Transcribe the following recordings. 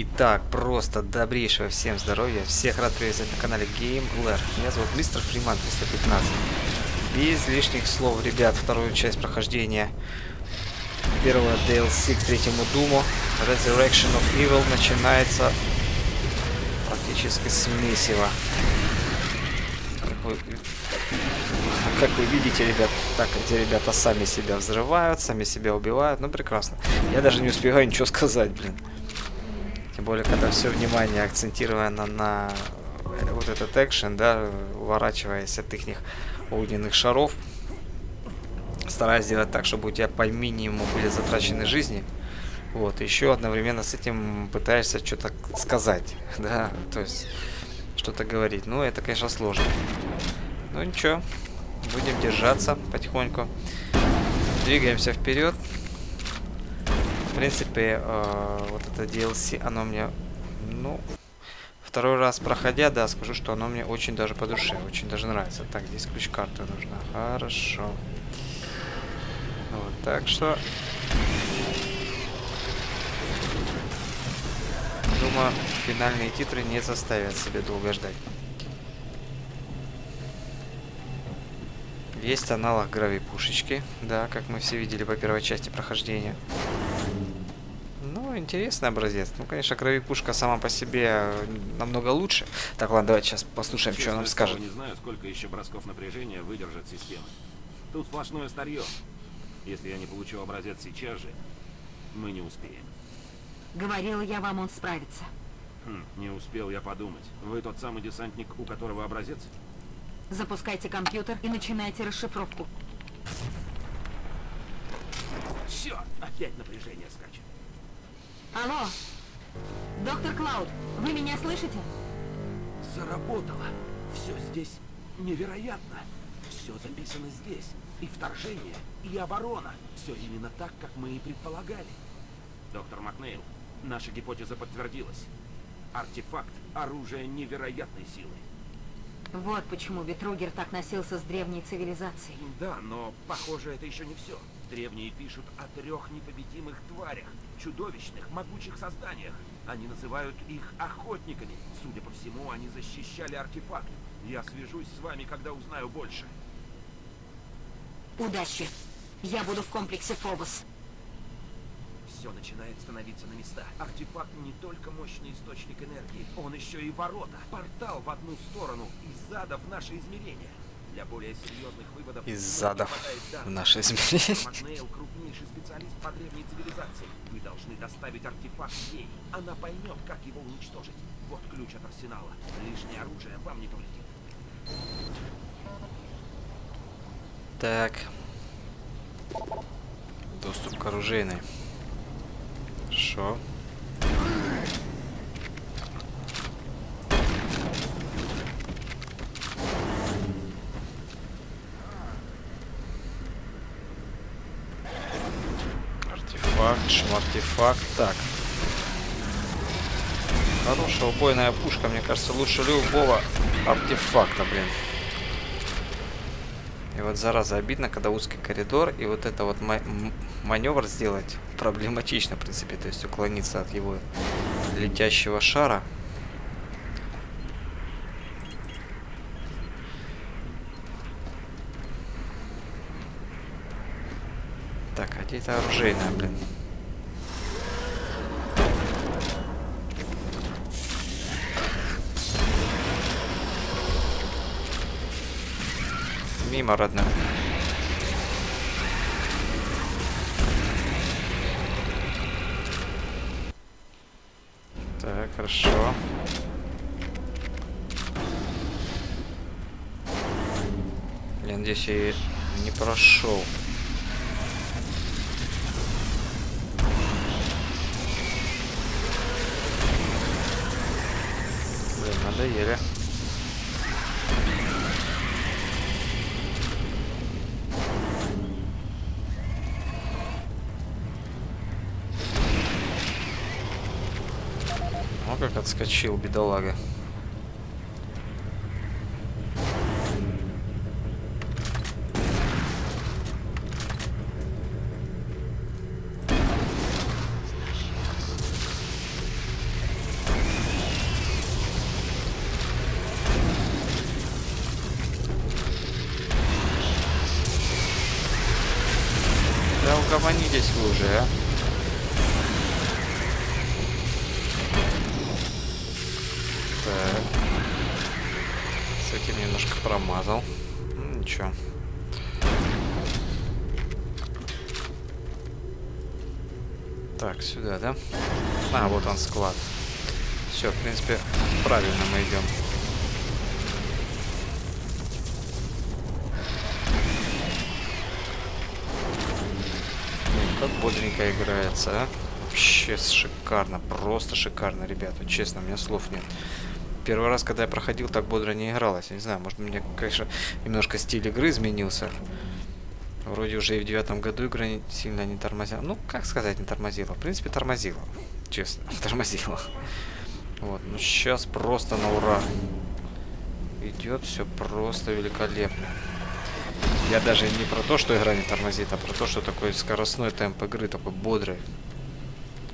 Итак, просто добрейшего всем здоровья. Всех рад приветствовать на канале Game Lair. Меня зовут Мистер Фриман 315. Без лишних слов, ребят, вторую часть прохождения первого DLC к третьему Думу Resurrection of Evil начинается практически с месива. Как вы, как вы видите, ребят, так эти ребята сами себя взрывают, сами себя убивают. Ну, прекрасно. Я даже не успеваю ничего сказать, блин. Тем более, когда все внимание акцентировано на вот этот экшен, да, уворачиваясь от их огненных шаров, стараюсь сделать так, чтобы у тебя по минимуму были затрачены жизни. Вот, еще одновременно с этим пытаешься что-то сказать, да, то есть что-то говорить. Ну, это, конечно, сложно. Ну, ничего, будем держаться потихоньку. Двигаемся вперед принципе, э, вот это DLC, оно мне, ну, второй раз проходя, да, скажу, что оно мне очень даже по душе, очень даже нравится. Так, здесь ключ-карта нужна. Хорошо. Вот, так что... Думаю, финальные титры не заставят себя долго ждать. Есть аналог грави-пушечки, да, как мы все видели по первой части прохождения интересный образец. Ну, конечно, крови-пушка сама по себе намного лучше. Так, ладно, давайте сейчас послушаем, Честно, что он нам скажет. Не знаю, сколько еще бросков напряжения выдержит система. Тут сплошное старье. Если я не получу образец сейчас же, мы не успеем. Говорила я вам, он справится. Хм, не успел я подумать. Вы тот самый десантник, у которого образец? Запускайте компьютер и начинайте расшифровку. Все, опять напряжение скачет. Алло, доктор Клауд, вы меня слышите? Заработало. Все здесь невероятно. Все записано здесь. И вторжение, и оборона. Все именно так, как мы и предполагали. Доктор Макнейл, наша гипотеза подтвердилась. Артефакт — оружие невероятной силы. Вот почему Ветругер так носился с древней цивилизацией. Да, но, похоже, это еще не все. Древние пишут о трех непобедимых тварях, чудовищных, могучих созданиях. Они называют их охотниками. Судя по всему, они защищали артефакт. Я свяжусь с вами, когда узнаю больше. Удачи. Я буду в комплексе Фобос. Все начинает становиться на места. Артефакт не только мощный источник энергии, он еще и ворота. Портал в одну сторону, из ада в наше измерение. Из задов в наше измерение. Вы должны доставить артефакт ей. Она поймет, как его уничтожить. Вот ключ от арсенала. Лишнее оружие вам не повредит. Так. Доступ к оружейной. Хорошо. Артефакт. Так. Хорошая убойная пушка, мне кажется, лучше любого артефакта, блин. И вот зараза обидно, когда узкий коридор, и вот это вот маневр сделать проблематично, в принципе, то есть уклониться от его летящего шара. Так, а где это оружейная, блин? Мимо, родной. Так, хорошо. Я надеюсь, я не прошел. Как отскочил, бедолага. Бодренько играется, а? Вообще шикарно, просто шикарно, ребята. Честно, у меня слов нет. Первый раз, когда я проходил, так бодро не игралось. Я не знаю, может, мне, конечно, немножко стиль игры изменился. Вроде уже и в девятом году игра не, сильно не тормозила. Ну, как сказать, не тормозила. В принципе, тормозила. Честно, тормозила. Вот, ну сейчас просто на ура. Идет все просто великолепно. Я даже не про то, что игра не тормозит, а про то, что такой скоростной темп игры, такой бодрый.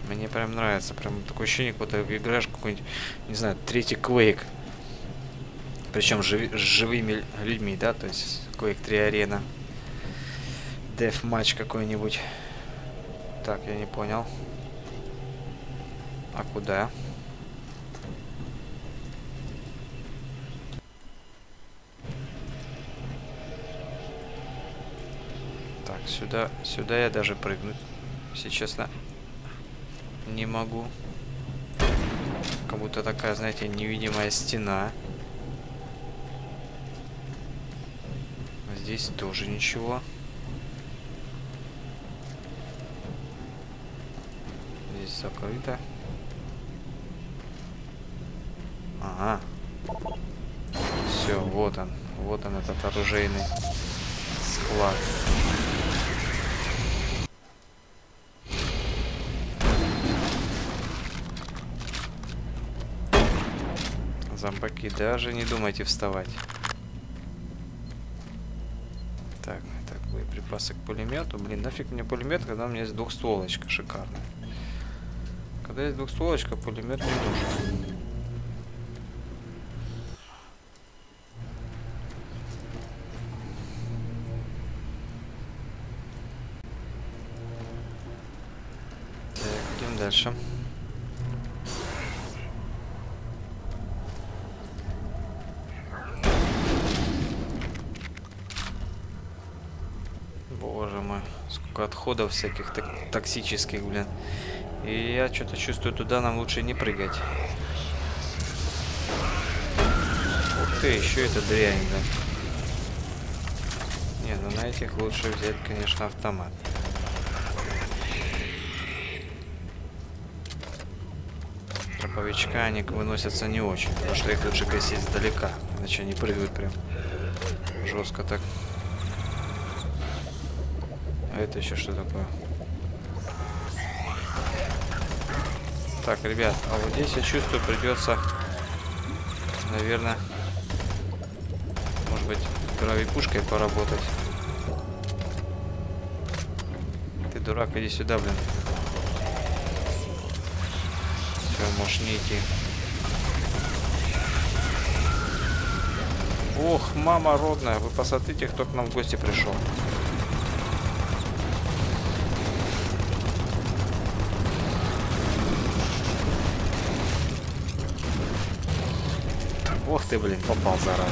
Мне прям нравится. Прям такое ощущение, как будто играешь какой-нибудь, не знаю, третий Quake. Причем с живыми людьми, да, то есть Quake 3 арена. Деф матч какой-нибудь. Так, я не понял. А куда? Так, сюда, сюда я даже прыгнуть, если честно, не могу. Как будто такая, знаете, невидимая стена. Здесь тоже ничего. Здесь закрыто. Ага. Все, вот он. Вот он, этот оружейный склад. Зомбаки, даже не думайте вставать. Так, так, боеприпасы к пулемету. Блин, нафиг мне пулемет, когда у меня есть двухстволочка шикарная. Когда есть двухстволочка, пулемет не нужен. Так, дальше мой, сколько отходов всяких так токсических, блин. И я что-то чувствую, туда нам лучше не прыгать. Ух ты, еще это дрянь, да. Не, ну на этих лучше взять, конечно, автомат. Дробовичка они выносятся не очень, потому что их лучше гасить сдалека, иначе они прыгают прям жестко так. Это еще что такое? Так, ребят, а вот здесь я чувствую придется, наверное, может быть, гравипушкой поработать. Ты дурак, иди сюда, блин. Все, можешь не идти. Ох, мама родная, вы посмотрите, кто к нам в гости пришел. Ох ты, блин, попал, зараза.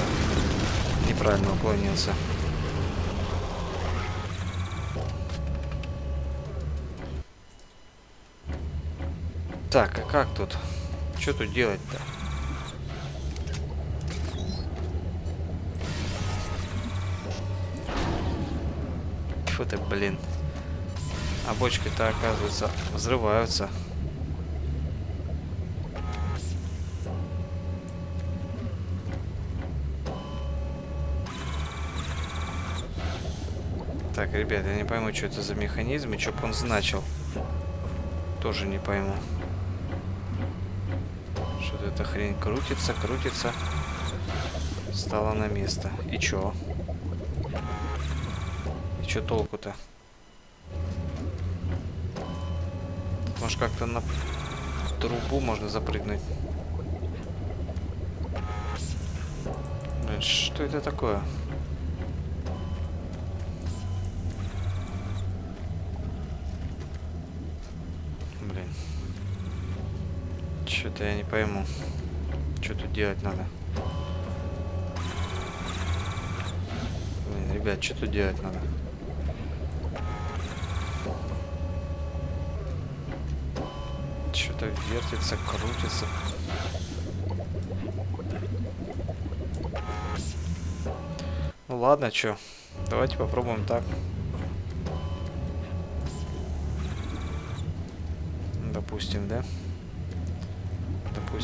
Неправильно уклонился. Так, а как тут? Что тут делать-то? Фу ты, блин. А бочки-то, оказывается, взрываются. Так, ребят, я не пойму, что это за механизм и что бы он значил. Тоже не пойму. Что-то эта хрень крутится, крутится. Стала на место. И чё? И чё толку-то? Может как-то на трубу можно запрыгнуть. Что это такое? Что-то я не пойму. Что тут делать надо? ребят, что тут делать надо? Что-то вертится, крутится. Ну ладно, что. Давайте попробуем так. Допустим, да?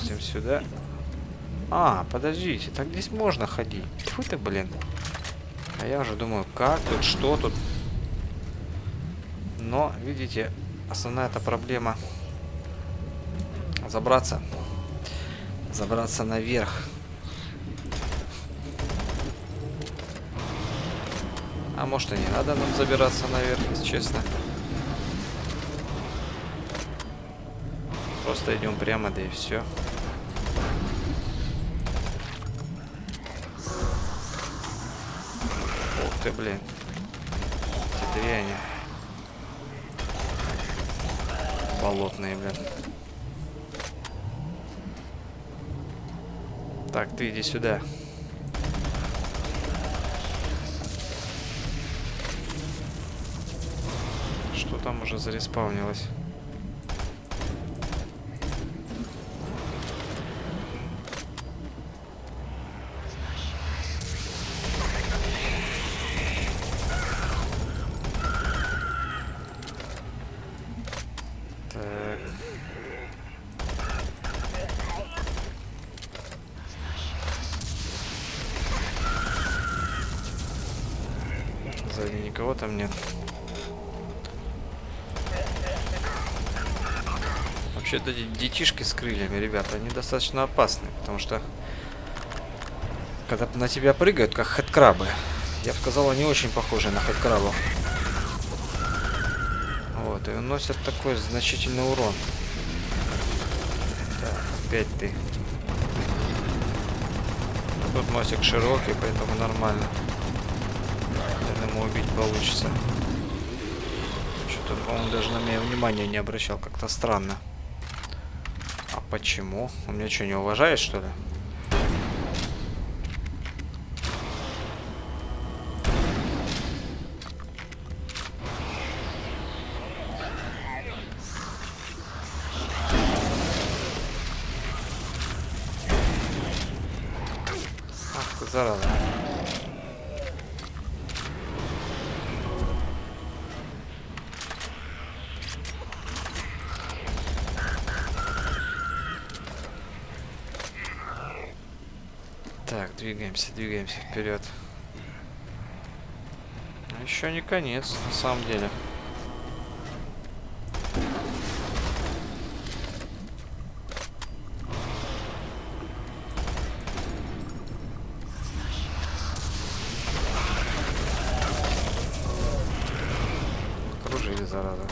Допустим, сюда. А, подождите, так здесь можно ходить. Фу ты, блин. А я уже думаю, как тут, что тут. Но, видите, основная эта проблема забраться. Забраться наверх. А может и не надо нам забираться наверх, если честно. Просто идем прямо, да и все. Ух ты, блин. Эти дряни. Болотные, блин. Так, ты иди сюда. Что там уже зареспаунилось? Детишки с крыльями, ребята, они достаточно опасны, потому что когда на тебя прыгают, как хэдкрабы, я бы сказал, они очень похожи на хэдкрабов. Вот, и наносят такой значительный урон. Так, опять ты. Тут носик широкий, поэтому нормально. Наверное, ему убить получится. Что-то, по-моему, даже на меня внимания не обращал. Как-то странно. Почему? Он меня что, не уважает, что ли? Ах ты, зараза. Так, двигаемся, двигаемся вперед. Еще не конец, на самом деле. Кружили, зараза.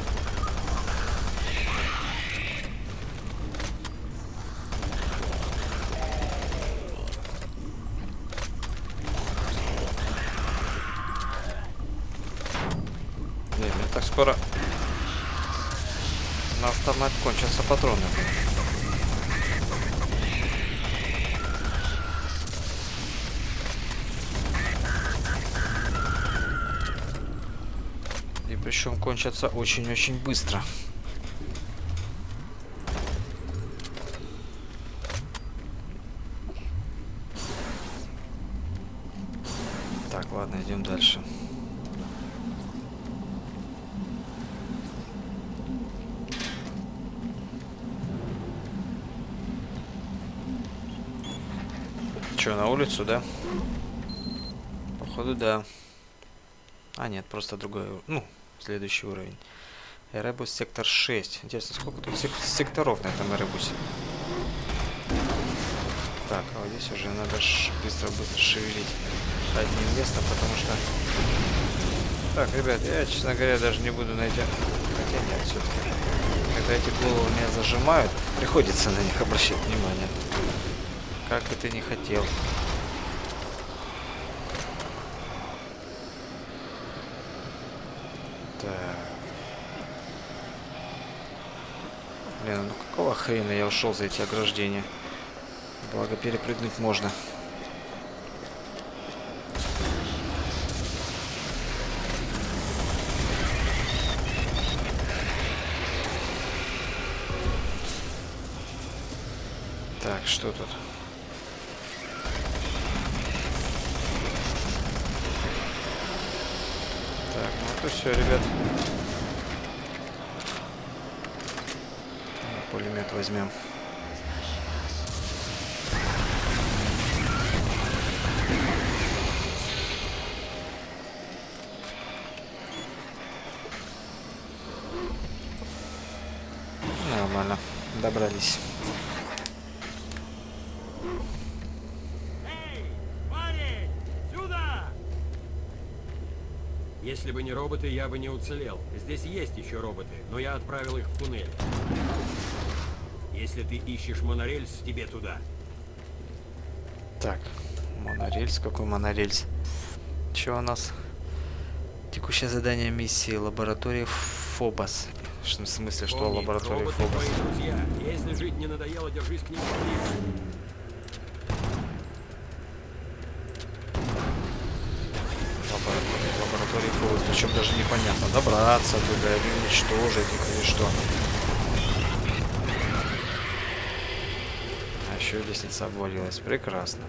Не, мне так скоро на автомат кончатся патроны. И причем кончатся очень-очень быстро. Так, ладно, идем дальше. Че, на улицу, да? Походу, да. А, нет, просто другой, ну, следующий уровень. Эребус сектор 6. Интересно, сколько тут сек- секторов на этом Эребусе? Так, а вот здесь уже надо быстро-быстро шевелить одним местом, потому что... Так, ребят, я, честно говоря, даже не буду на эти... Хотя нет, все-таки. Когда эти головы меня зажимают, приходится на них обращать внимание. Как ты ни хотел. Хейна я ушел за эти ограждения. Благо перепрыгнуть можно. Так, что тут? Так, ну это все, ребят. Пулемет возьмем. Нормально. Добрались. Если бы не роботы, я бы не уцелел. Здесь есть еще роботы, но я отправил их в туннель. Если ты ищешь монорельс, тебе туда. Так, монорельс. Какой монорельс? Что у нас? Текущее задание миссии. Лаборатория Фобос. В смысле, что Помни, лаборатория Фобос? Если жить не надоело, держись к ним. Лаборатория, Фобос. Причем даже непонятно, добраться туда или уничтожить или что. А еще лестница обвалилась. Прекрасно.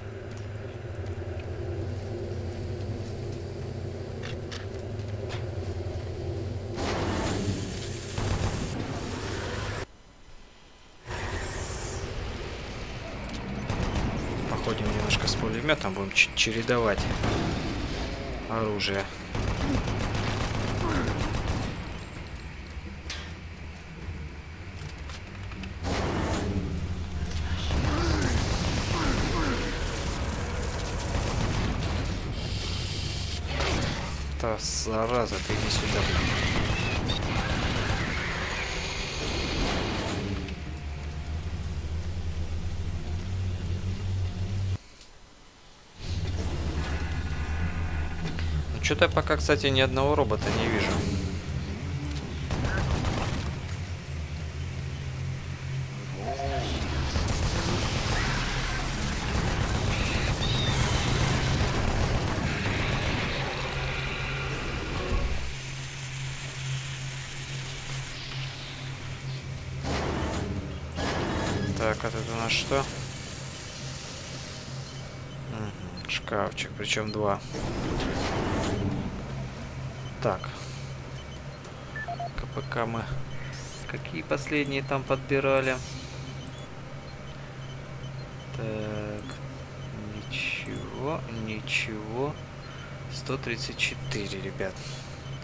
Походим немножко с пулеметом, будем чередовать оружие. Та зараза, ты иди сюда. блин. Ну, что-то я пока, кстати, ни одного робота не вижу. Шкафчик, причем два. Так. КПК мы какие последние там подбирали? Так. Ничего, ничего. 134, ребят.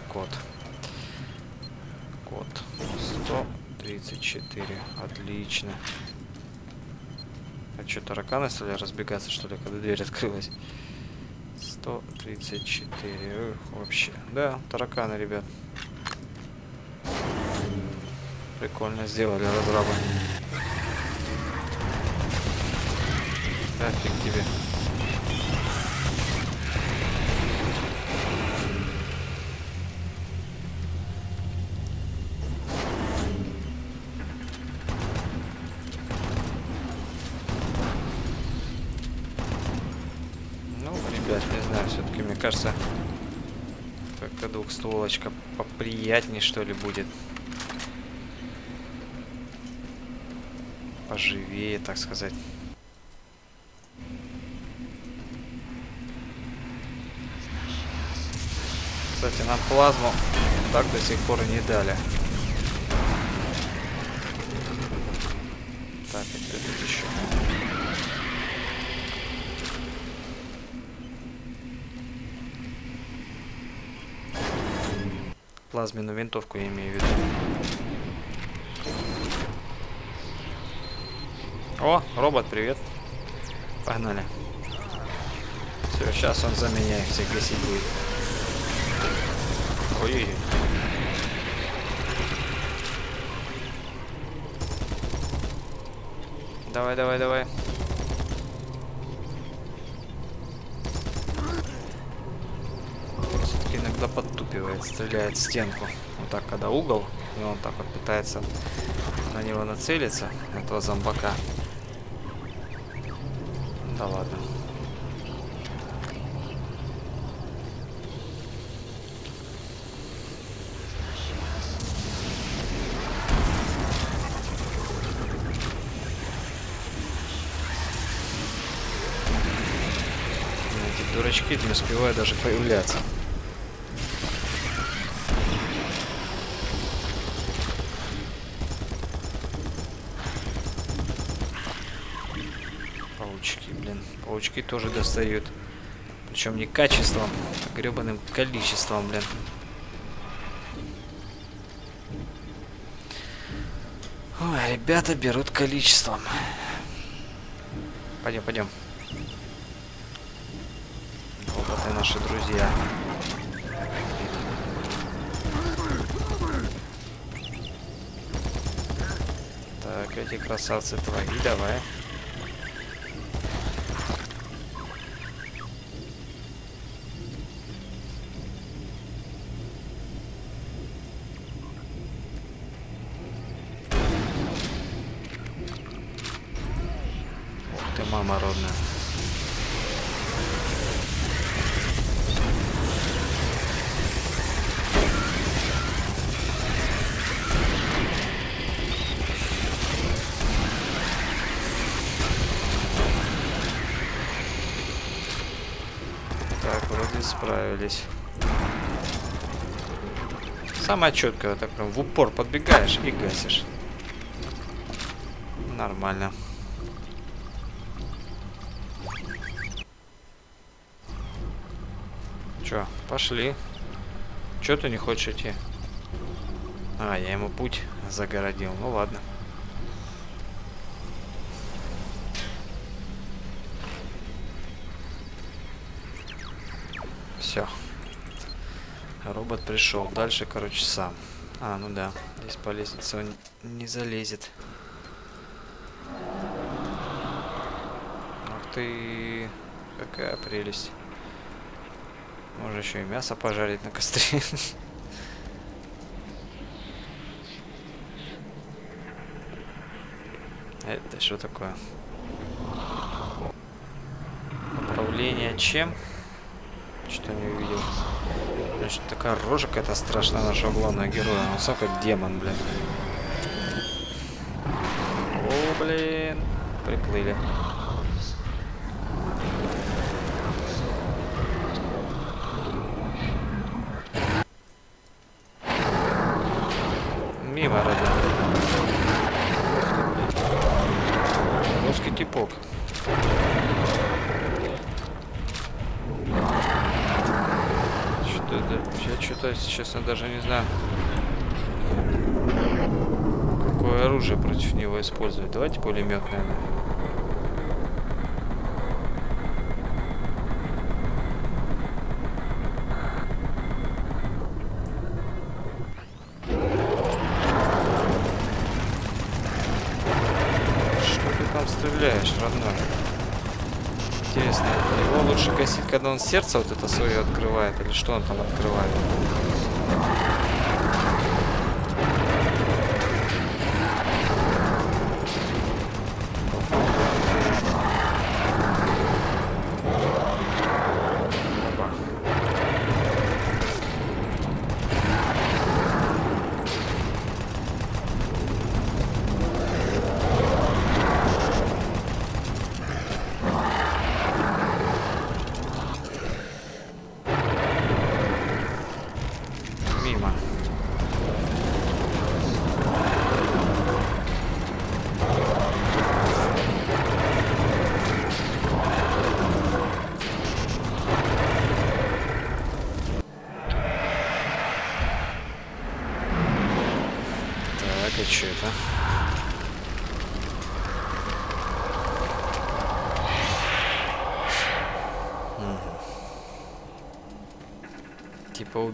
Код. Код. 134. Отлично. А что, тараканы стали разбегаться, что ли, когда дверь открылась? 134. Ух, вообще. Да, тараканы, ребят. Прикольно сделали разрабы. Да, фиг тебе. Поприятнее, что ли, будет. Поживее, так сказать. Кстати, нам плазму так до сих пор и не дали. Так, это тут еще. Плазменную винтовку я имею в виду. О, робот, привет. Погнали. Все, сейчас он за меня их всех гасить будет. Ой. Давай, давай, давай. отбивает, стреляет в стенку. Вот так, когда угол, и он так вот пытается на него нацелиться, этого зомбака. Да ладно. дурачки не успевают даже появляться. Паучки тоже достают. Причем не качеством, а гребаным количеством, блин. Ой, ребята берут количеством. Пойдем, пойдем. Роботы наши друзья. Так, эти красавцы твои, давай. Самое четкое, так прям в упор подбегаешь и гасишь. Нормально. Чё, пошли. Чё ты не хочешь идти? А, я ему путь загородил. Ну ладно. Все. Робот пришел. Дальше, короче, сам. А, ну да. Здесь по лестнице он не залезет. Ух ты. Какая прелесть. Можно еще и мясо пожарить на костре. Это что такое? Управление чем? Что не увидел. Значит, такая рожа какая-то страшная нашего главного героя. Он сам демон, блин. О, блин. Приплыли. Мимо, родной. Русский типок. Что это? Я что-то, если честно, даже не знаю. Какое оружие против него использовать? Давайте пулемет, наверное. Когда он сердце вот это свое открывает, или что он там открывает?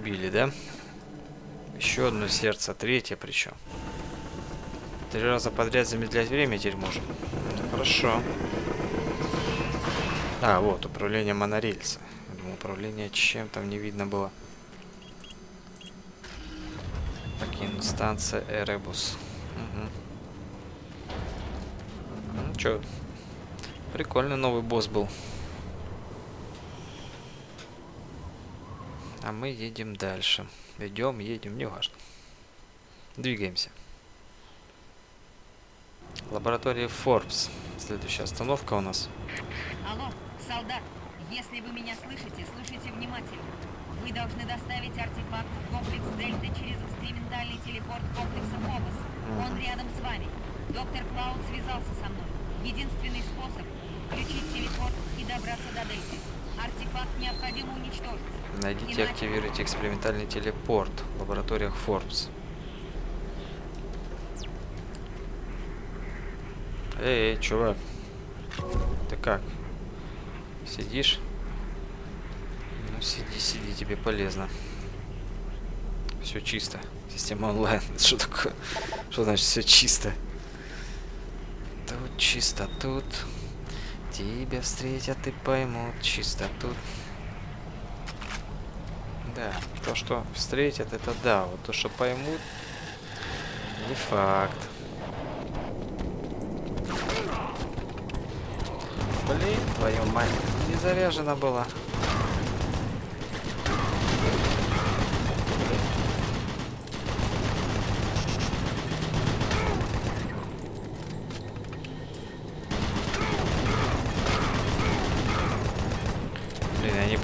Убили, да? Еще одно сердце, третье причем. Три раза подряд замедлять время теперь можем. Ну, хорошо. А, вот, управление монорельса. Управление чем там не видно было. Покинуть станция Эребус. Мгм. Ну чё, прикольно новый босс был. А мы едем дальше. Идем, едем, не важно. Двигаемся. Лаборатория Forbes. Следующая остановка у нас. Алло, солдат, Если вы меня слышите, слушайте внимательно. Вы должны доставить артефакт в комплекс Дельта через экспериментальный телепорт комплекса Фобос. Он рядом с вами. Доктор Клауд связался со мной. Единственный способ – включить телепорт и добраться до Дельты. Артефакт необходимо уничтожить. Найдите и активируйте экспериментальный телепорт в лабораториях Forbes. Эй, эй, чувак. Ты как? Сидишь? Ну, сиди, сиди, тебе полезно. Все чисто. Система онлайн. Что такое? Что значит все чисто? Тут чисто, тут. Тебя встретят и поймут. Чисто тут. Да, то, что встретят, это да. Вот то, что поймут, не факт. Блин, твою мать, не заряжена была.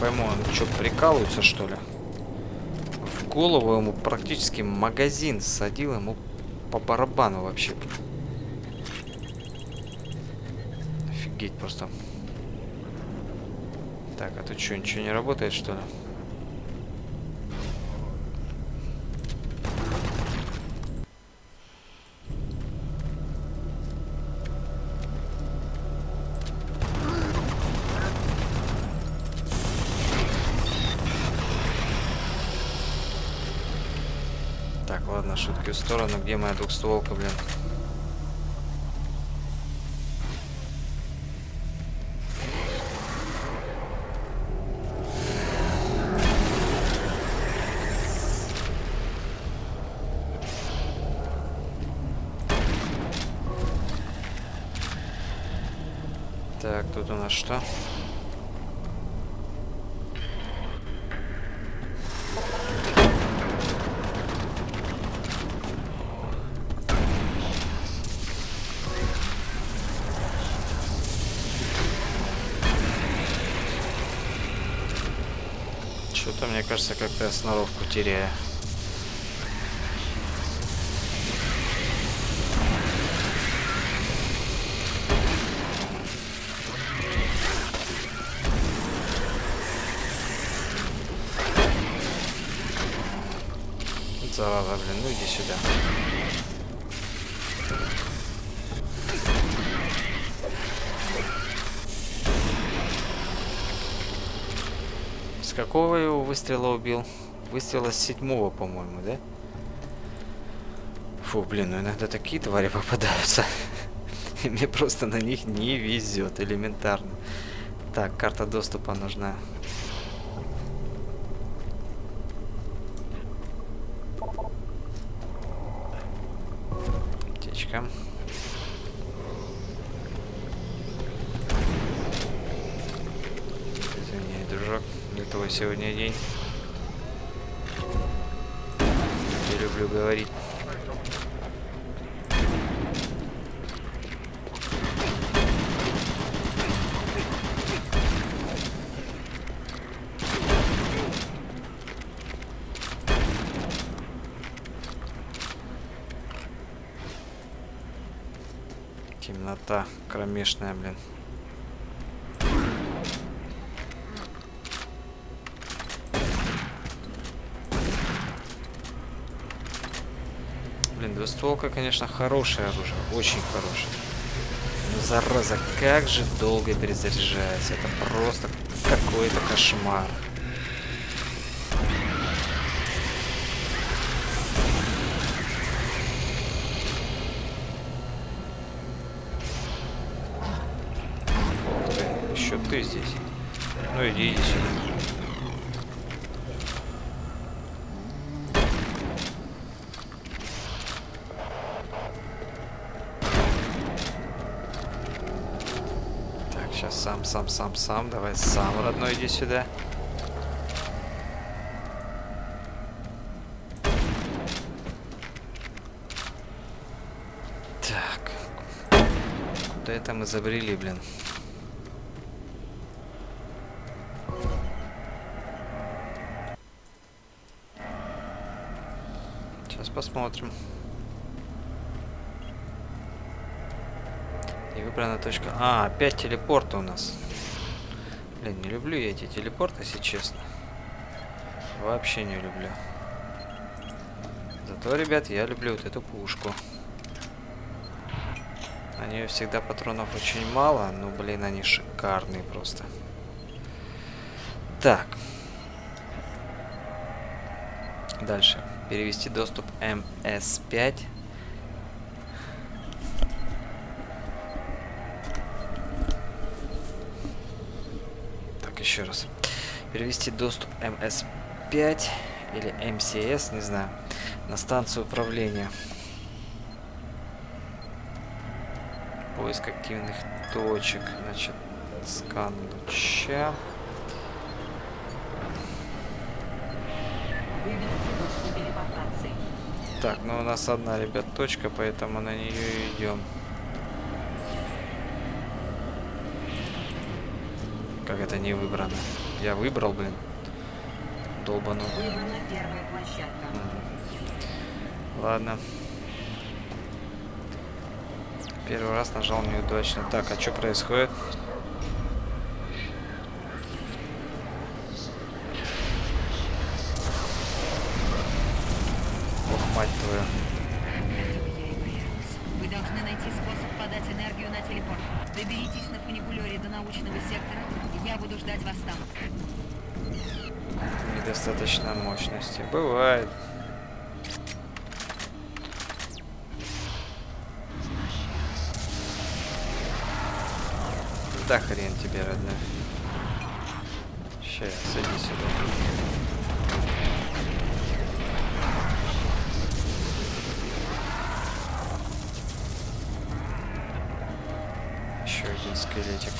Пойму, он что, прикалывается, что ли? В голову ему практически магазин садил, ему по барабану вообще. Офигеть просто. Так, а тут что, ничего не работает, что ли? Сторону. Где моя двухстволка, блин? Так, тут у нас что? Кажется, как-то сноровку теряю. Зараза, блин, ну иди сюда. Какого его выстрела убил? Выстрела с седьмого, по-моему, да? Фу, блин, ну иногда такие твари попадаются. И мне просто на них не везет, элементарно. Так, карта доступа нужна. Аптечка. Извини, сегодня день. Я люблю говорить. Темнота кромешная, блин. Блин, двустволка, конечно, хорошее оружие. Очень хорошее. Но зараза, как же долго перезаряжается. Это просто какой-то кошмар. сам, давай сам, родной, иди сюда. Так. Куда это мы забрели, блин? Сейчас посмотрим. И выбрана точка. А, опять телепорт у нас. Блин, не люблю я эти телепорты, если честно. Вообще не люблю. Зато, ребят, я люблю вот эту пушку. На нее всегда патронов очень мало, но, блин, они шикарные просто. Так. Дальше. Перевести доступ MS5. Так, еще раз. Перевести доступ MS5 или MCS, не знаю, на станцию управления. Поиск активных точек. Значит, скан луча. Так, ну у нас одна, ребят, точка, поэтому на нее идем. Как это не выбрано? Я выбрал, блин. Долбану. Ладно. Первый раз нажал неудачно. Так, а что происходит? Да хрен тебе, родной. Сейчас, садись сюда. Еще один скелетик.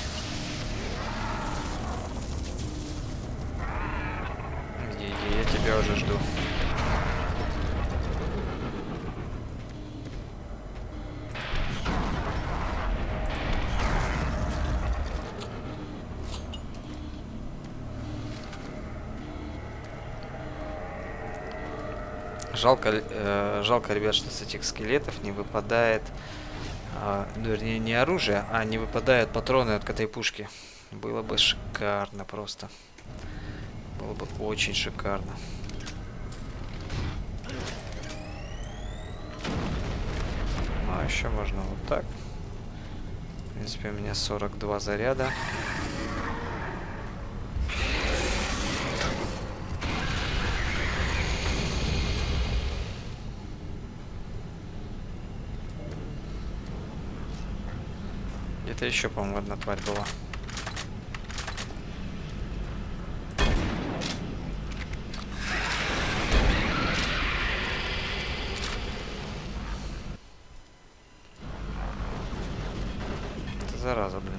Иди, иди, я тебя уже жду. Жалко, э, жалко, ребят, что с этих скелетов не выпадает, а, ну, вернее, не оружие, а не выпадают патроны от этой пушки. Было бы шикарно просто. Было бы очень шикарно. А еще можно вот так. В принципе, у меня 42 заряда. Где-то еще, по-моему, одна тварь была. Это зараза, блин.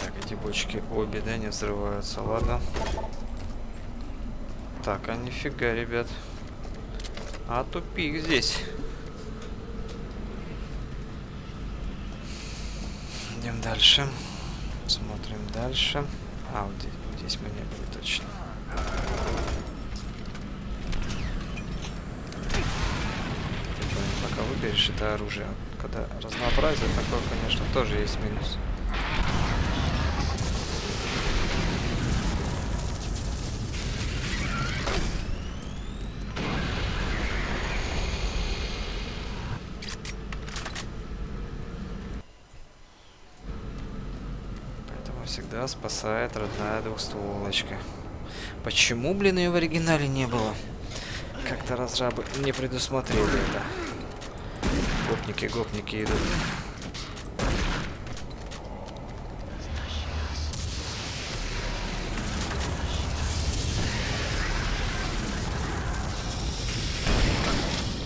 Так, эти бочки обе, да, не взрываются, ладно. Так, а нифига, ребят. А тупик здесь. Идем дальше. Смотрим дальше. А, вот здесь, здесь мы не были точно. Пока выберешь это оружие. Когда разнообразие такое, конечно, тоже есть минус. Спасает родная двухстволочка. Почему, блин, ее в оригинале не было? Как-то разрабы не предусмотрели это. Гопники, гопники идут.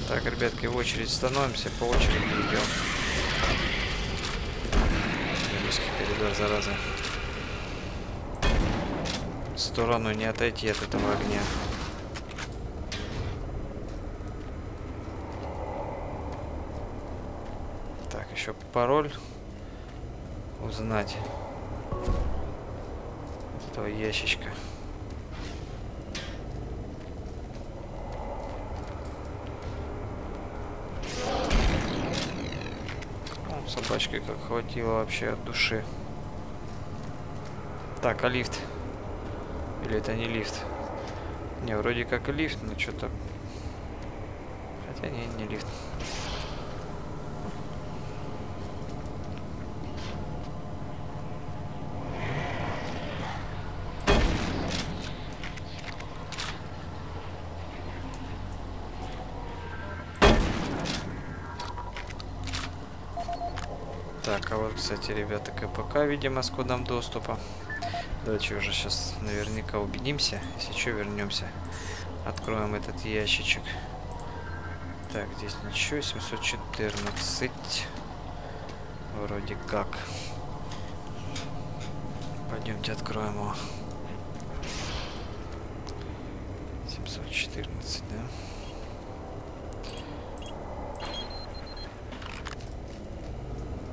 Так, ребятки, в очередь становимся, по очереди идем. Узкий коридор, зараза. Сторону не отойти от этого огня. Так, еще пароль узнать этого ящичка. О, собачки как хватило вообще от души. Так, а лифт? Или это не лифт? Не, вроде как лифт, но что-то... Хотя не, не лифт. Так, а вот, кстати, ребята, КПК, видимо, с кодом доступа. Давайте уже сейчас наверняка убедимся. Если что, вернемся. Откроем этот ящичек. Так, здесь ничего. 714. Вроде как. Пойдемте откроем его. 714, да?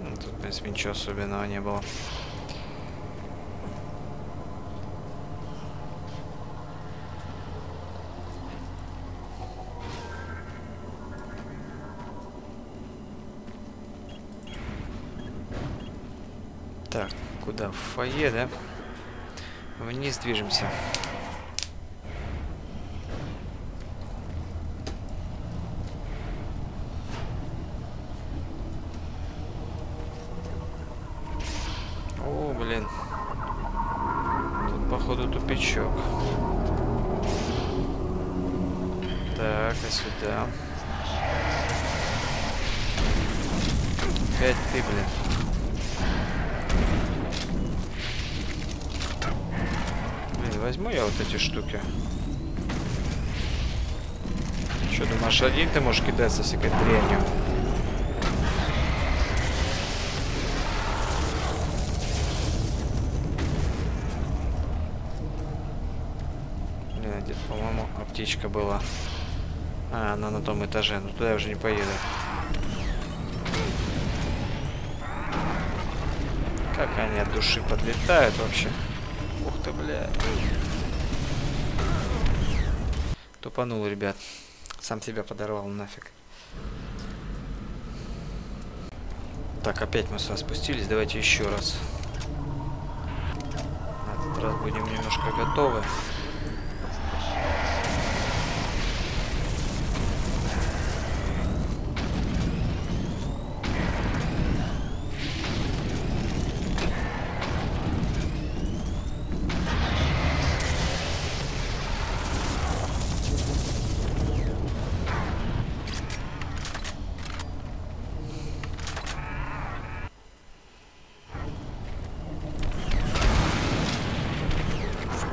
Ну, Тут, в принципе, ничего особенного не было. Так, куда? В фойе, да? Вниз движемся. Один ты можешь кидаться всякой дрянью? Блин, где-то, по-моему, аптечка была. А, она на том этаже. Ну, туда я уже не поеду. Как они от души подлетают вообще. Ух ты, бля. Тупанул, ребят. Сам себя подорвал нафиг. Так, опять мы сюда спустились. Давайте еще раз. На этот раз будем немножко готовы.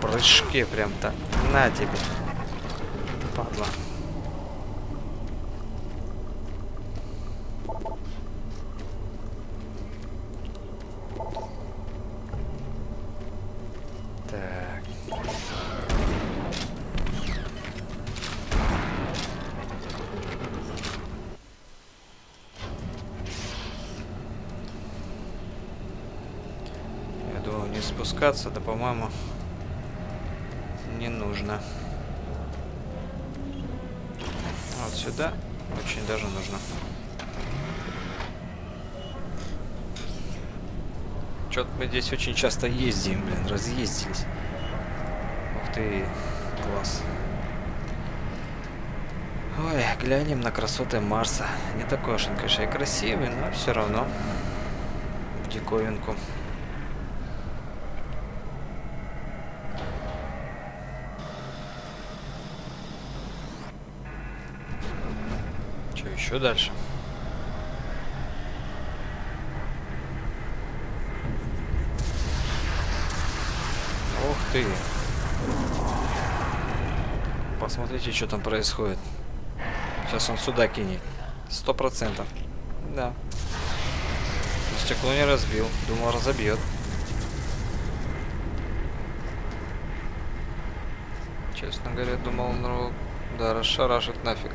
В прыжке прям так. На тебе. Падла. Так. Я думал не спускаться, да по-моему сюда очень даже нужно. Что-то мы здесь очень часто ездим, блин, разъездились. Ух ты, класс. Ой, глянем на красоты Марса. Не такой уж он, конечно, и красивый, но все равно диковинку. Что еще дальше? Ух ты! Посмотрите, что там происходит. Сейчас он сюда кинет. Сто процентов. Да. Стекло не разбил. Думал, разобьет. Честно говоря, думал, ну, да, расшарашит нафиг.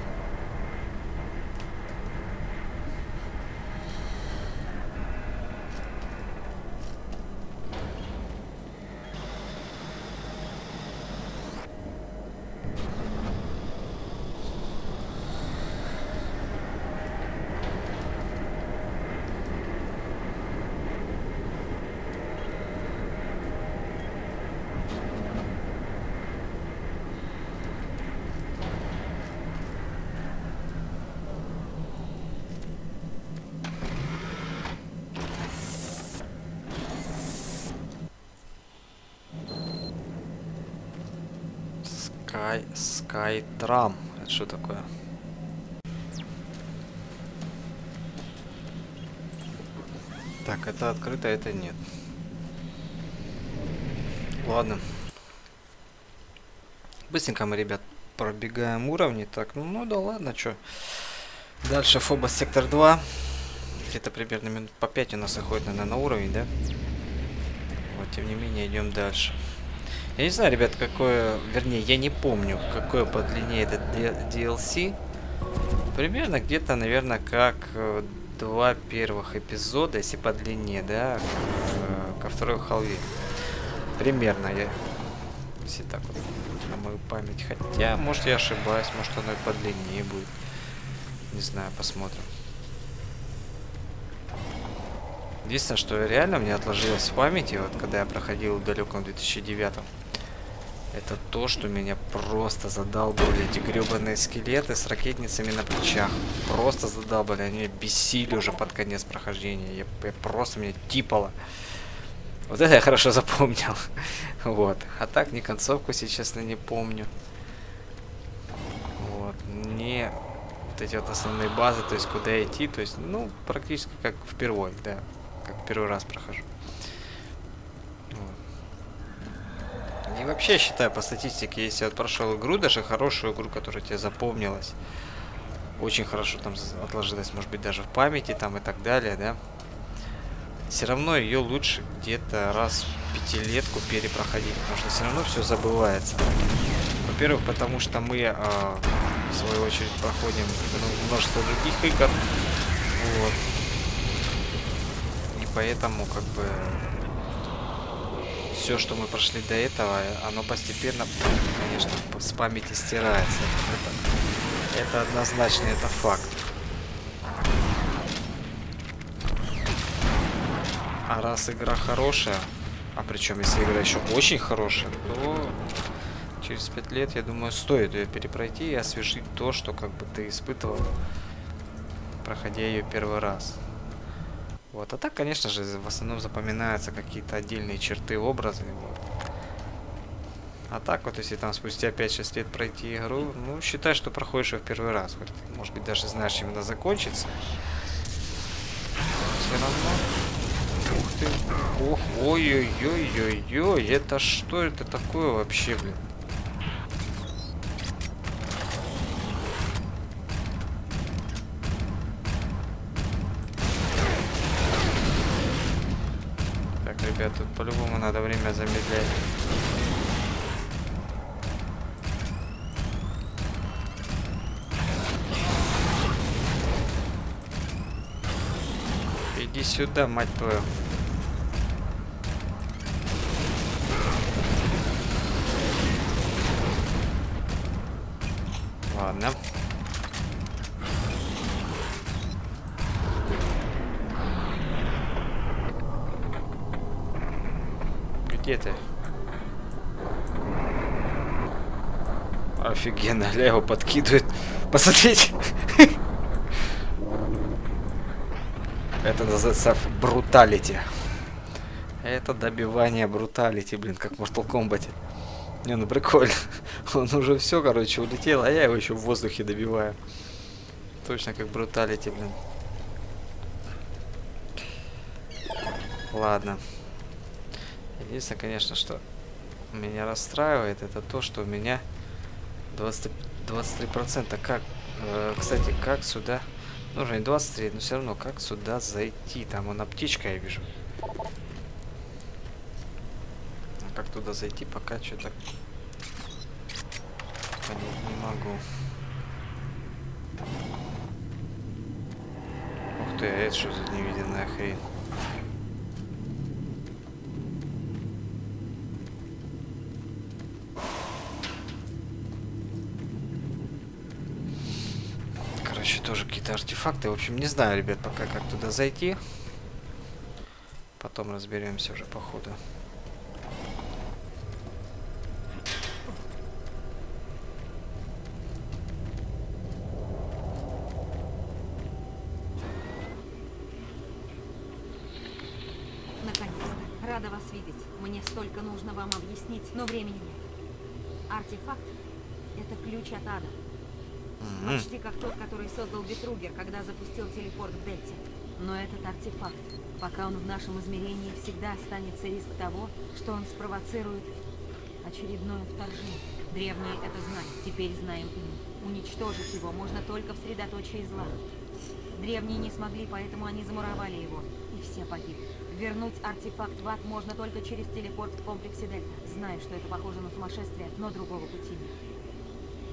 Скайтрам. Это что такое? Так, это открыто, это нет. Ладно. Быстренько мы, ребят, пробегаем уровни. Так, ну, ну да ладно, что. Дальше Фобос Сектор 2. Где-то примерно минут по 5 у нас уходит, наверное, на уровень, да? Вот, тем не менее, идем дальше. Я не знаю, ребят, какое... Вернее, я не помню, какое по длине этот DLC. Примерно где-то, наверное, как э, два первых эпизода, если по длине, да, э, ко второй халве. Примерно, я... Если так вот, на мою память. Хотя, может, я ошибаюсь, может, оно и по длине будет. Не знаю, посмотрим. Единственное, что реально мне отложилось в памяти, вот когда я проходил в далеком 2009 это то, что меня просто задалбывали эти гребаные скелеты с ракетницами на плечах. Просто задалбывали, они бесили уже под конец прохождения. Я, я просто меня типало. Вот это я хорошо запомнил. вот. А так ни концовку, если честно, не помню. Вот. Не вот эти вот основные базы, то есть куда идти. То есть, ну, практически как впервой, да. Как первый раз прохожу. И вообще считаю по статистике, если я прошел игру, даже хорошую игру, которая тебе запомнилась, очень хорошо там отложилась, может быть, даже в памяти там и так далее, да, все равно ее лучше где-то раз в пятилетку перепроходить, потому что все равно все забывается. Во-первых, потому что мы, э, в свою очередь, проходим множество других игр, вот, и поэтому, как бы, все, что мы прошли до этого, оно постепенно, конечно, с памяти стирается. Это, это однозначно, это факт. А раз игра хорошая, а причем если игра еще очень хорошая, то через пять лет, я думаю, стоит ее перепройти и освежить то, что как бы ты испытывал, проходя ее первый раз. Вот. А так, конечно же, в основном запоминаются какие-то отдельные черты, образы. Вот. А так вот, если там спустя 5-6 лет пройти игру, ну, считай, что проходишь ее в первый раз. Хоть, может быть, даже знаешь, чем она закончится. Все равно... Ух ты. Ох, ой-ой-ой-ой-ой. Это что это такое вообще, блин? Ребят, тут по-любому надо время замедлять. Иди сюда, мать твою. Ладно. Где ты? Офигенно, Лео подкидывает. Посмотрите. Это называется бруталити. Это добивание бруталити, блин, как в Mortal Kombat. Не, ну прикольно. Он уже все, короче, улетел, а я его еще в воздухе добиваю. Точно как бруталити, блин. Ладно. Единственное, конечно, что меня расстраивает, это то, что у меня 20, 23%. Как, э, кстати, как сюда... Нужно не 23, но все равно, как сюда зайти? Там вон птичка, я вижу. А как туда зайти, пока что-то... понять не могу. Ух ты, а это что за невидимая хрень? Какие-то артефакты. В общем, не знаю, ребят, пока как туда зайти. Потом разберемся уже по ходу. Рада вас видеть. Мне столько нужно вам объяснить, но времени нет. Артефакт — это ключ от ада. Мгм. Почти как тот, который создал Бетругер, когда запустил телепорт в Дельте. Но этот артефакт, пока он в нашем измерении, всегда останется риск того, что он спровоцирует очередное вторжение. Древние это знают, теперь знаем и мы. Уничтожить его можно только в средоточии зла. Древние не смогли, поэтому они замуровали его, и все погибли. Вернуть артефакт в ад можно только через телепорт в комплексе Дельта. Знаю, что это похоже на сумасшествие, но другого пути нет.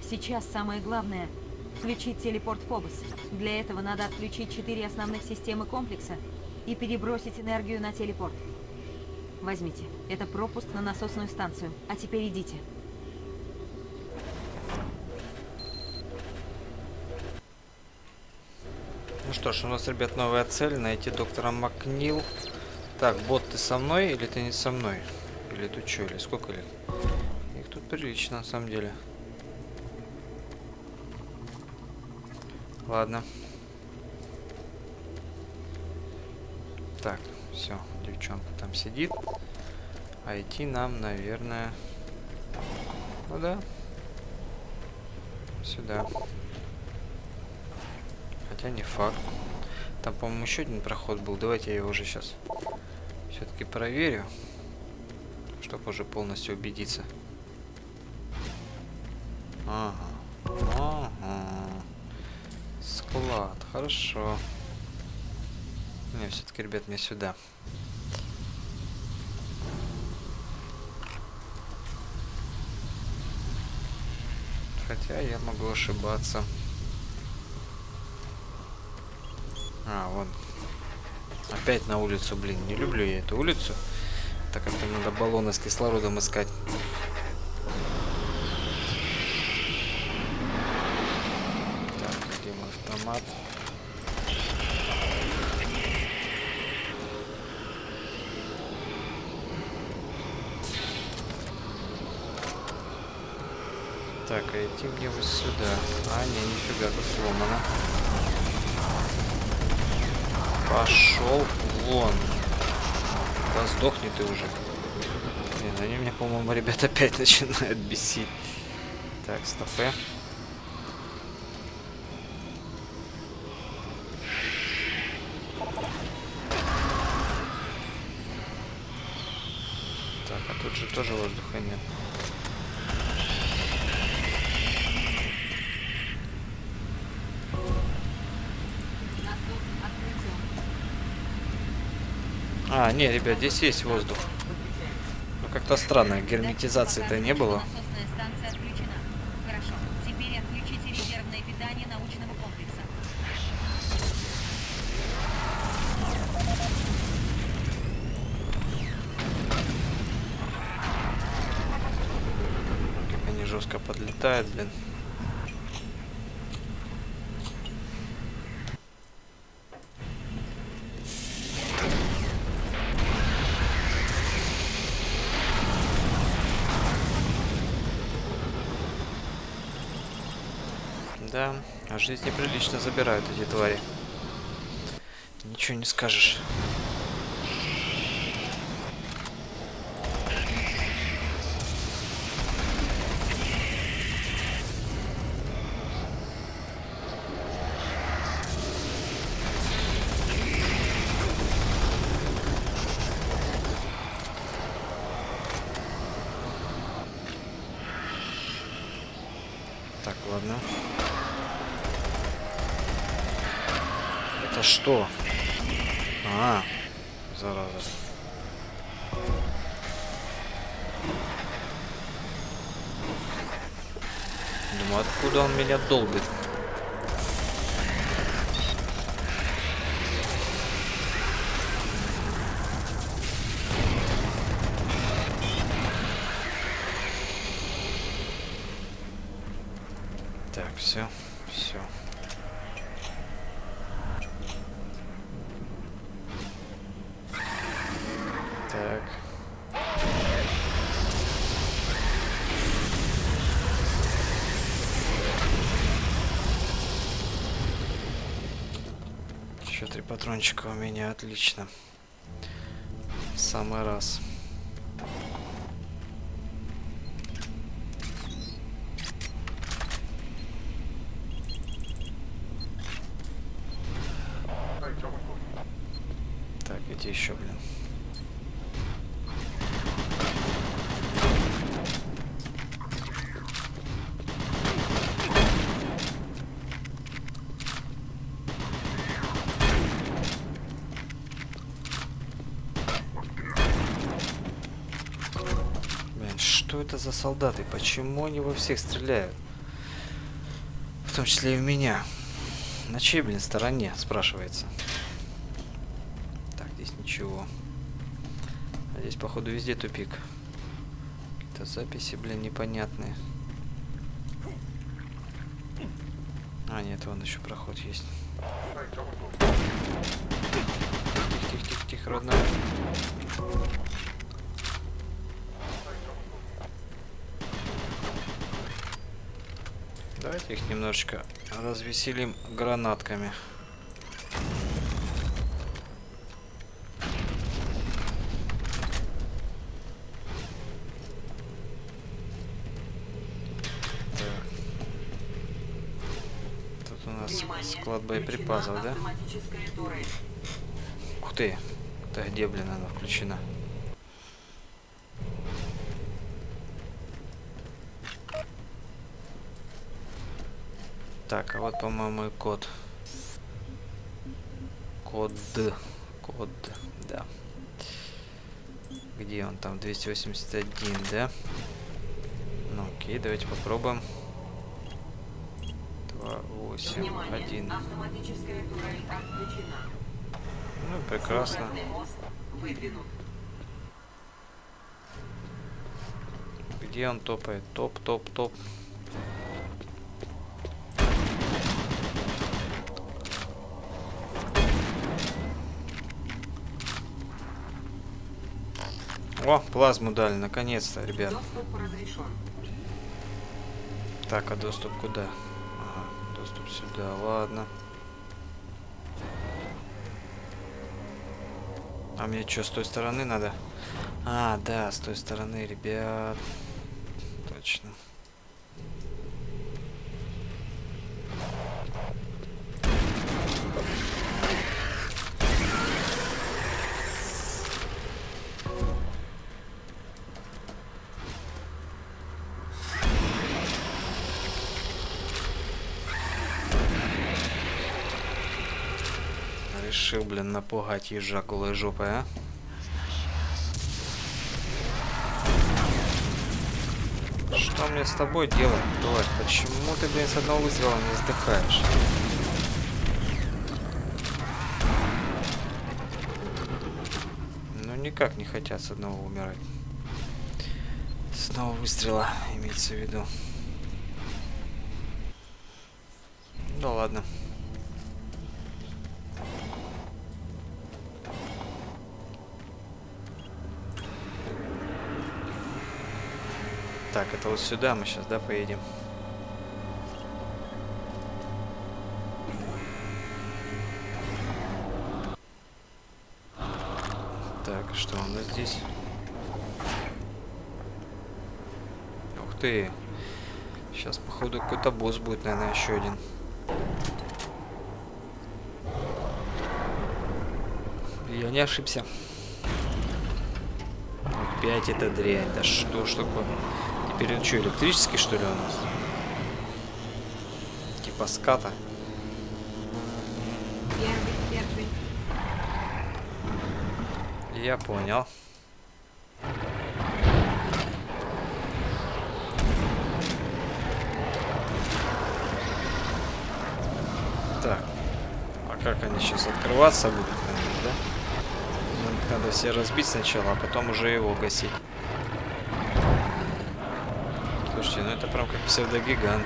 Сейчас самое главное — включить телепорт Фобос. Для этого надо отключить четыре основных системы комплекса и перебросить энергию на телепорт. Возьмите. Это пропуск на насосную станцию. А теперь идите. Ну что ж, у нас, ребят, новая цель. Найти доктора Макнил. Так, бот, ты со мной или ты не со мной? Или тут что, или сколько лет? Их тут прилично, на самом деле. Ладно. Так, все, девчонка там сидит. А идти нам, наверное... Ну да. Сюда. Хотя не факт. Там, по-моему, еще один проход был. Давайте я его уже сейчас все-таки проверю. Чтобы уже полностью убедиться. Ага. Склад. Хорошо. Не, все-таки, ребят, мне сюда. Хотя я могу ошибаться. А, вон. Опять на улицу, блин. Не люблю я эту улицу. Так как там надо баллоны с кислородом искать. Так, где мой автомат? Так, а идти мне вот сюда. А, не, тут сломано. Пошел вон. Да сдохни ты уже. Не, ну они меня, по-моему, ребят, опять начинают бесить. Так, стопы. Так, а тут же тоже воздуха не, ребят, здесь есть воздух. Ну, как-то странно, герметизации-то не было. Насосная станция отключена. Хорошо. Теперь отключите резервное питание научного комплекса. Как они жестко подлетают, блин. Да, а жизнь неприлично забирают эти твари. Ничего не скажешь. Так, ладно. Это что? А, зараза. Думаю, откуда он меня долбит? Патрончика у меня, отлично. В самый раз. Так, где еще, блин? Блин, что это за солдаты? Почему они во всех стреляют? В том числе и в меня. На чьей, блин, стороне, спрашивается. Так, здесь ничего. А здесь, походу, везде тупик. Какие-то записи, блин, непонятные. А, нет, вон еще проход есть. Тихо, тихо, тихо, тихо, родная. Давайте их немножечко развеселим гранатками. Так. Тут у нас склад боеприпасов, да? Ух ты! Так где, блин, она включена? Так, а вот, по-моему, и код. Код. Код, да. Где он там? 281, да? Ну, окей, давайте попробуем. 2, 8, 1. Автоматическая турель отключена. Ну, прекрасно. Где он топает? Топ, топ, топ. О, плазму дали, наконец-то, ребят. Доступ разрешен. Так, а доступ куда? Ага, доступ сюда, ладно. А мне что, с той стороны надо? А, да, с той стороны, ребят. Точно. Решил, блин, напугать ежа голой жопой, а? Что мне с тобой делать, тварь? Почему ты, блин, с одного выстрела не сдыхаешь? Ну, никак не хотят с одного умирать. С одного выстрела, имеется в виду. Это вот сюда мы сейчас, да, поедем? Так, что у нас здесь? Ух ты! Сейчас, походу, какой-то босс будет, наверное, еще один. Я не ошибся. Опять эта дрянь. Да что ж такое? Перед что, электрический, что ли, у нас? Типа ската. Первый, первый. Я понял. Так. А как они сейчас открываться будут, да? Надо все разбить сначала, а потом уже его гасить. Слушайте, ну это прям как псевдогигант.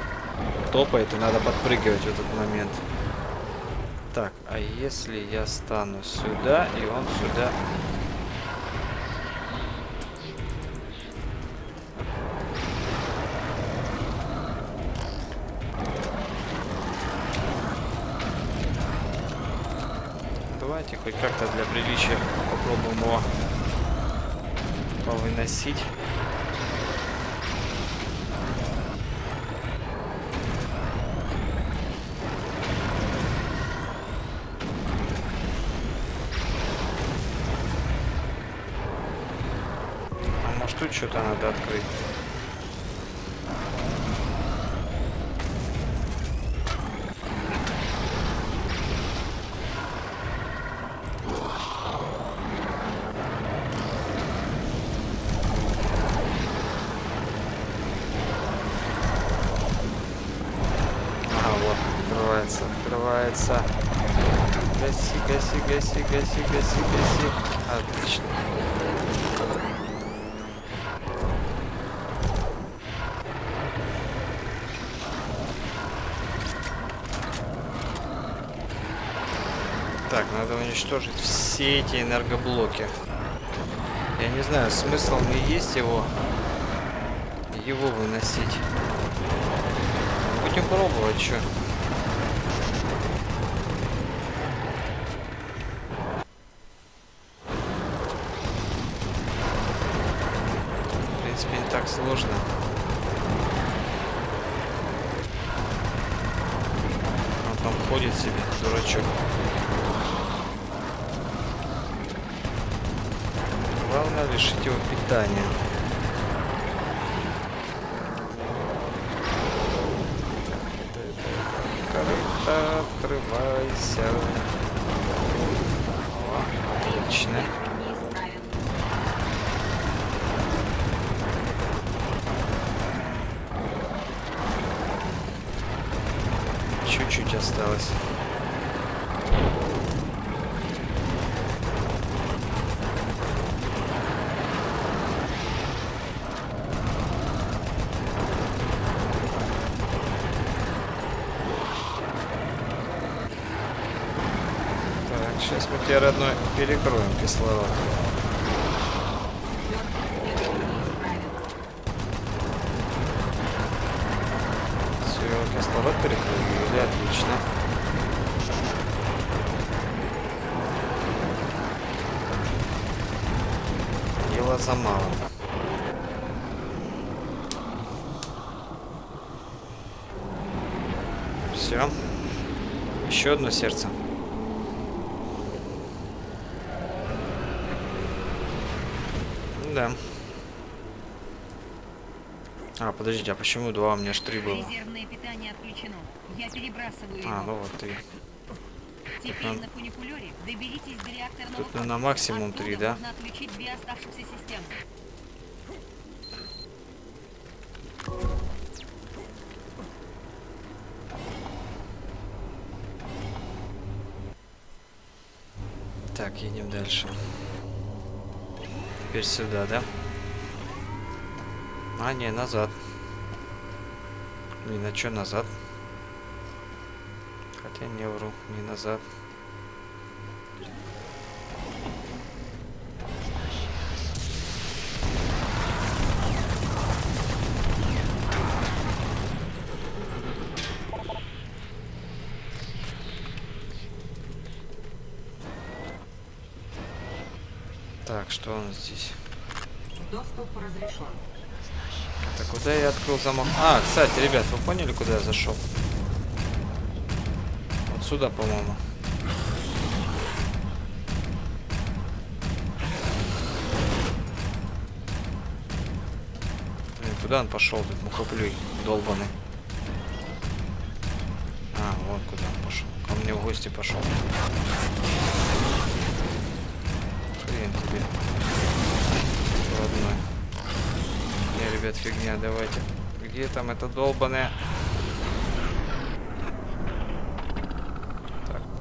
Топает, и надо подпрыгивать в этот момент. Так, а если я стану сюда, и он сюда... Давайте хоть как-то для приличия попробуем его повыносить. А может тут что-то надо открыть? Надо уничтожить все эти энергоблоки. Я не знаю, смысл мне есть его его выносить. Будем пробовать, что. В принципе, не так сложно. Он там ходит себе, дурачок. Лишить его питания. Корыто, открывайся. О, отлично. Родной, перекроем кислород. Все, кислород перекрыли, отлично. Дело за малым. Все. Еще одно сердце. Да. А, подождите, а почему два? У меня аж три было. Резервное питание отключено. Я перебрасываю А, его. ну вот три. Теперь на фуникулере доберитесь до реакторного Тут на максимум три, да? можно отключить две оставшихся системы. Так, едем дальше. Теперь сюда, да? А, не, назад. Блин, а чё назад? Хотя не вру, не назад. Так, что нас здесь? Доступ разрешен. Так, куда я открыл замок? А, кстати, ребят, вы поняли, куда я зашел? Вот сюда, по-моему. Блин, куда он пошел, этот мухоплюй долбаный? А, вот куда он пошел. Ко мне в гости пошел. Ребят, фигня, давайте. Где там это долбаное?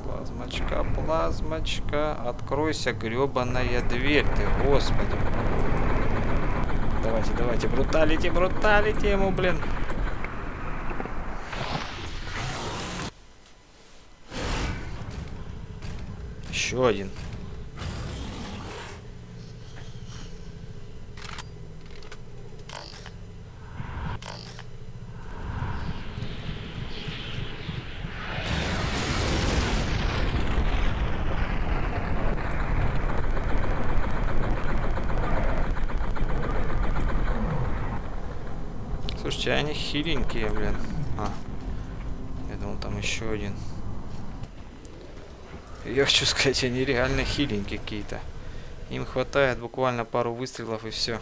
плазмочка, плазмочка. Откройся, гребаная дверь ты, господи. Давайте, давайте, бруталити, бруталити ему, блин. Еще один. Слушайте, они хиленькие, блин. А, я думал, там еще один. Я хочу сказать, они реально хиленькие какие-то. Им хватает буквально пару выстрелов и все.